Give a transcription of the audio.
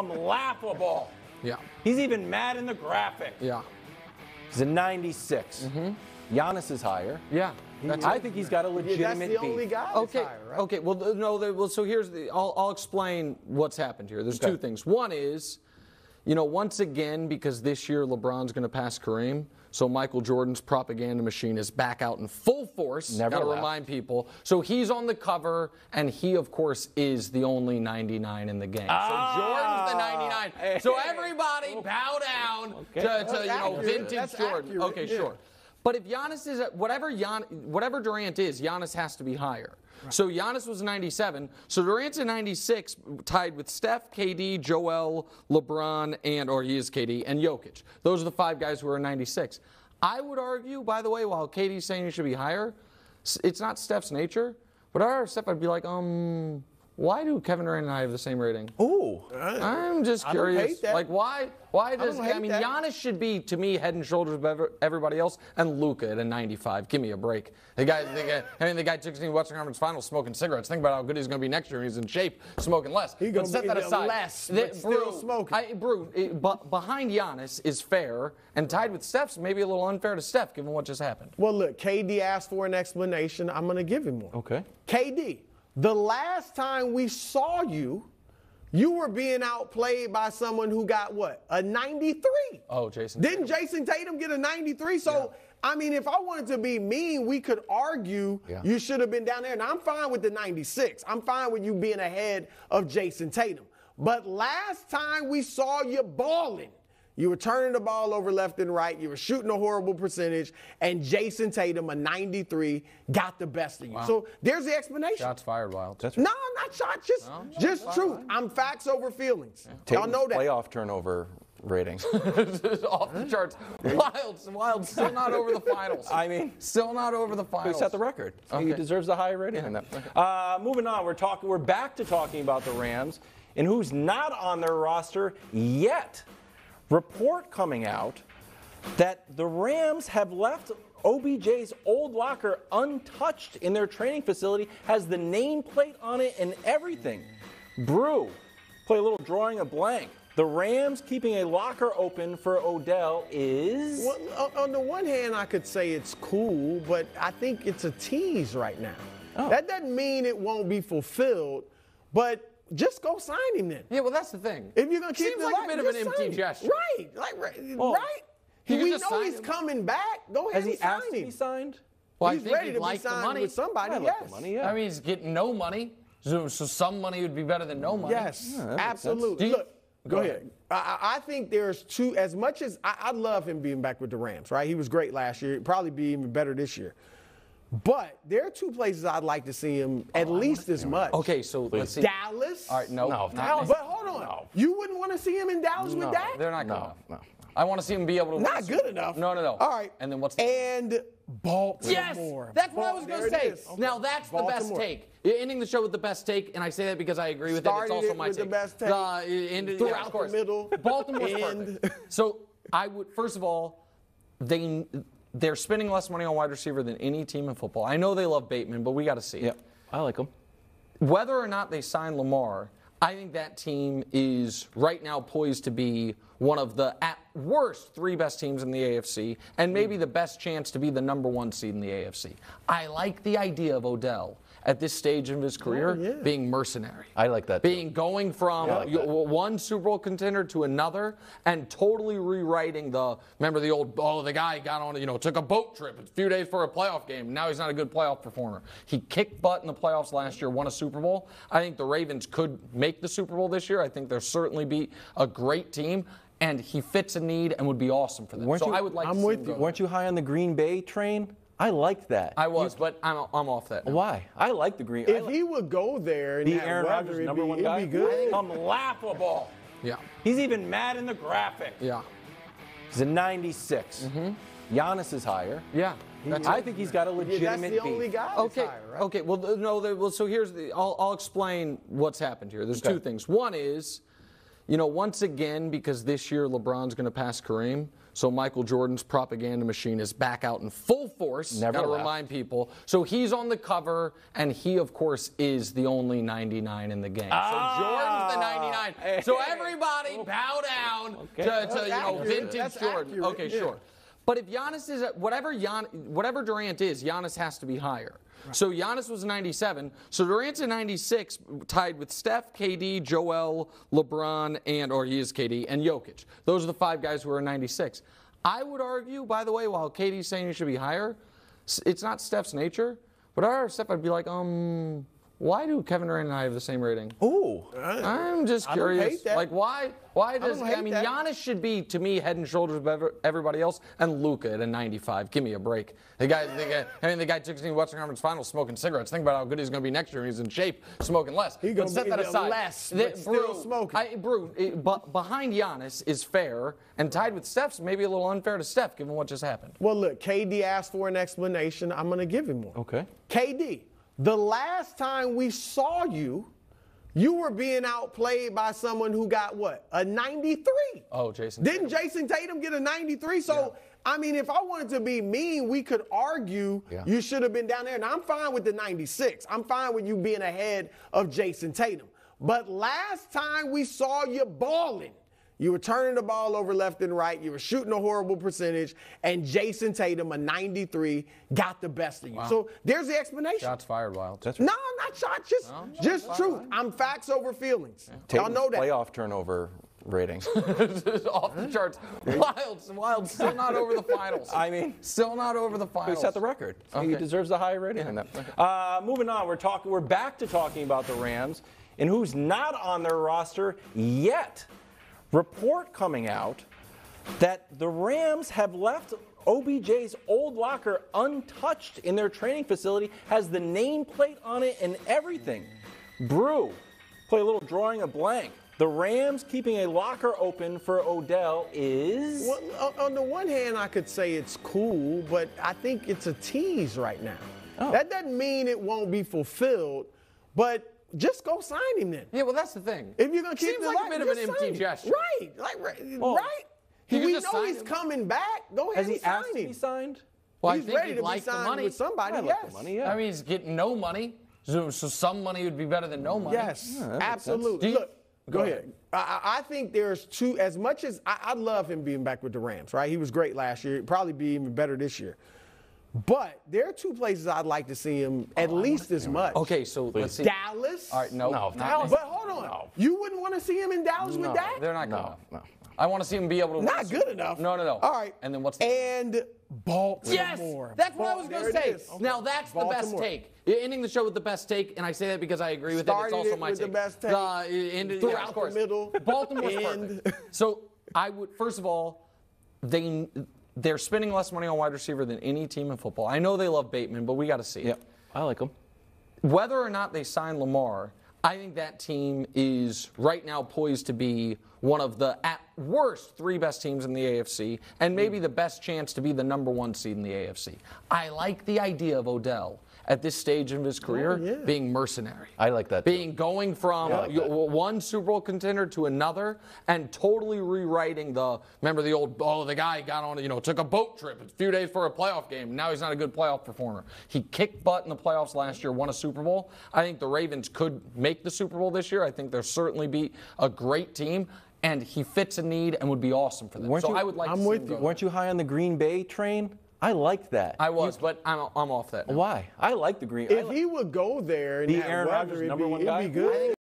laughable. Yeah. He's even mad in the graphic. Yeah. He's a 96. Mm-hmm. Giannis is higher. Yeah. That's I think he's got a Yeah, legitimate that's the only beat. guy that's Okay. higher, right? Okay. Well, no. There, well, so here's the. I'll, I'll explain what's happened here. There's Okay. two things. One is, you know, once again, because this year LeBron's going to pass Kareem, so Michael Jordan's propaganda machine is back out in full force. Never Got to left. remind people. So he's on the cover, and he, of course, is the only 99 in the game. Ah. so Jordan's the 99. So everybody bow down to, to you know vintage That's Jordan. accurate, Okay, yeah. sure. But if Giannis is whatever Gian, whatever Durant is, Giannis has to be higher. So Giannis was 97. So Durant's a 96, tied with Steph, KD, Joel, LeBron, and or he is KD and Jokic. Those are the five guys who are 96. I would argue, by the way, while KD's saying he should be higher, it's not Steph's nature. But if I were Steph, I'd be like, um, why do Kevin Durant and I have the same rating? Ooh. Uh, I'm just I don't curious. hate that. Like, why? Why does don't I, hate mean that. Giannis should be to me head and shoulders above ever- everybody else, and Luka at a 95. Give me a break. The guy, the guy I mean, the guy took us to the Western Conference Finals smoking cigarettes. Think about how good he's going to be next year. He's in shape, smoking less. He But gonna set be that aside. less, The- but still Brew, smoking. I, Brew, it, but behind Giannis is fair, and tied with Steph's maybe a little unfair to Steph given what just happened. Well, look, KD asked for an explanation. I'm going to give him one. Okay. KD, the last time we saw you, you were being outplayed by someone who got what? A 93. Oh, Jayson. Didn't Jayson Tatum get a 93? So, I mean, if I wanted to be mean, we could argue Yeah. you should have been down there. And I'm fine with the 96. I'm fine with you being ahead of Jayson Tatum. But last time we saw you balling, you were turning the ball over left and right. You were shooting a horrible percentage. And Jayson Tatum, a 93, got the best of you. So there's the explanation. Shots fired, Wild. That's right. No, not shots. Just, just truth. I'm facts over feelings. Y'all know that. playoff turnover rating. off the charts. Wild, Wild, still not over the finals. I mean- still not over the finals. Who finals. set the record? He deserves a higher rating than that. Uh, moving on, we're talking. We're back to talking about the Rams and who's not on their roster yet. Report coming out that the Rams have left OBJ's old locker untouched in their training facility, has the nameplate on it and everything. Brew, play a little drawing a blank. The Rams keeping a locker open for Odell is. Well, on- the one hand, I could say it's cool, but I think it's a tease right now. Oh. That doesn't mean it won't be fulfilled, but just go sign him then. Yeah, well, that's the thing. If you're gonna keep Seems the like a bit of an empty him. gesture. right? Like right, Well, right. you can we know he's him. coming back. Go ahead Has he and sign asked to him. be signed? Well, I think ready he'd to like be the signed money. with somebody. I like yes. the money, yeah. I mean, he's getting no money, so, so some money would be better than no money. Yes, that makes sense. absolutely. You- Look, Go go, ahead. ahead. I, I I think there's two. As much as I, I love him being back with the Rams, right? He was great last year. Probably be even better this year. But there are two places I'd like to see him at least as much. Okay, so let's see. Dallas. All right, no, No, Dallas- But hold on. You wouldn't want to see him in Dallas No, with that? They're not good No, enough. no, no. I want to see him be able to. win a Not good Bowl. enough. No, no, no. All right. And then what's the and Baltimore? Yes, that's what I was going to say. it is. Now that's the best take. You're ending the show with the best take, and I say that because I agree with Started it. It's also it my with the best take. Uh, end- yeah, Throughout of the middle. Baltimore's End. perfect. So I would first of all, they they're spending less money on wide receiver than any team in football. I know they love Bateman, but we got to see it. Yep, I like him. whether or not they sign Lamar, I think that team is right now poised to be one of the, at worst, three best teams in the AFC, and maybe hmm. the best chance to be the number one seed in the AFC. I like the idea of Odell at this stage of his career yeah. being mercenary. I like that, too. Being going from I like one Super Bowl contender to another and totally rewriting the remember the old oh the guy got on you know took a boat trip a few days for a playoff game now he's not a good playoff performer he kicked butt in the playoffs last year won a Super Bowl I think the Ravens could make the Super Bowl this year I think they'll certainly be a great team and he fits a need and would be awesome for them Weren't so you- I would like I'm to see with him you. go Weren't you high on the Green Bay train? I liked that. I was but I'm, I'm off that now. Why? I like the Green. If like- he would go there and Be Aaron Rodgers' it'd number be, one it'd guy? be good. I'm laughable. yeah He's even mad in the graphic. yeah He's a 96. Mm-hmm. Giannis is higher. yeah that's I think he's got a Yeah, legitimate that's the only beat. guy. that's Okay. higher, right? Okay. Well, no. There, well, so here's the. I'll, I'll explain what's happened here. There's Okay. two things. One is, you know, once again, because this year LeBron's going to pass Kareem, So Michael Jordan's propaganda machine is back out in full force. Never Gotta left. remind people. So he's on the cover, and he, of course, is the only 99 in the game. Ah. so Jordan's the 99. So everybody bow down Okay. to, to you know accurate. vintage That's Jordan. accurate, Okay, yeah. sure. But if Giannis is whatever Gian, whatever Durant is, Giannis has to be higher. So Giannis was 97. So Durant's a 96, tied with Steph, KD, Joel, LeBron, and or he is KD and Jokic. Those are the five guys who are 96. I would argue, by the way, while KD's saying he should be higher, it's not Steph's nature. But if I were Steph, I'd be like, um, why do Kevin Durant and I have the same rating? Ooh. I'm just I don't curious. hate that. Like, why? Why does don't I, mean that. Giannis should be to me head and shoulders above everybody else, and Luka at a 95. Give me a break. The guy, the guy I mean, the guy took us to the Western Conference Finals smoking cigarettes. Think about how good he's going to be next year. He's in shape, smoking less. He but gonna set be that the aside. less, The- but still Brew, smoking. I, Brew, it, but behind Giannis is fair, and tied with Steph's maybe a little unfair to Steph given what just happened. Well, look, KD asked for an explanation. I'm going to give him one. Okay. KD, the last time we saw you, you were being outplayed by someone who got what? A 93. Oh, Jayson. Didn't Jayson Tatum get a 93? So, I mean, if I wanted to be mean, we could argue Yeah. you should have been down there. And I'm fine with the 96. I'm fine with you being ahead of Jayson Tatum. But last time we saw you balling, you were turning the ball over left and right. You were shooting a horrible percentage. And Jayson Tatum, a 93, got the best of you. So there's the explanation. Shots fired, Wild. That's No, not shots. Just, just fine, truth. fine. I'm facts over feelings. Y'all Tatum's know that. Playoff turnover rating. off the charts. Wild, Wild, still not over the finals. I mean- still not over the He finals. set the record. He deserves a higher rating than that. Uh, moving on, we're talking. We're back to talking about the Rams and who's not on their roster yet. Report coming out that the Rams have left OBJ's old locker untouched in their training facility, has the nameplate on it and everything. Brew, play a little drawing a blank. The Rams keeping a locker open for Odell is. Well, on- the one hand, I could say it's cool, but I think it's a tease right now. Oh. That doesn't mean it won't be fulfilled, but just go sign him then. Yeah, well, that's the thing. If you're gonna keep Seems the like a bit of an empty him. gesture. Right, like right. Well, right. you we know he's him. coming back. Go ahead Has he and sign asked to him. be signed? Well, he's I think ready he'd to like be the signed money. with somebody. I like yes. the money, yeah. I mean, he's getting no money, so, so some money would be better than no money. Yes, that makes absolutely. You- Look, go, Go ahead. ahead. I, I I think there's two. As much as I, I love him being back with the Rams, right? He was great last year. He'd probably be even better this year. But there are two places I'd like to see him at least as much. Okay, so let's see. Dallas. All right, no, No, Dallas- But hold on. No. You wouldn't want to see him in Dallas No, with that. they're not good No, enough. no. I want to see him be able to. win Not good Bowl. enough. No, no, no. All right. And then what's the? And Baltimore. Yes, that's what I was going to say. is. Now that's the best take. You're ending the show with the best take, and I say that because I agree with Started it. It's also it my with the best take. Uh, end- yeah, Throughout of course. the middle. Baltimore's End. perfect. So I would first of all, they they're spending less money on wide receiver than any team in football. I know they love Bateman, but we got to see. it. I like him. whether or not they sign Lamar, I think that team is right now poised to be one of the, at worst, three best teams in the AFC, and maybe hmm. the best chance to be the number one seed in the AFC. I like the idea of Odell at this stage of his career yeah. being mercenary. I like that, too. Being going from I like one Super Bowl contender to another and totally rewriting the. Remember the old, oh, the guy got on, you know, took a boat trip a few days for a playoff game. Now he's not a good playoff performer. He kicked butt in the playoffs last year, won a Super Bowl. I think the Ravens could make the Super Bowl this year. I think they'll certainly be a great team. And he fits a need and would be awesome for them. Weren't so you- I would like I'm to see with him you. Weren't you high on the Green Bay train? I liked that. I was, but I'm, I'm off that. now. Why? I like the Green. I If like- he would go there and Be that Aaron weather, Rodgers' it'd number be, one it'd be good.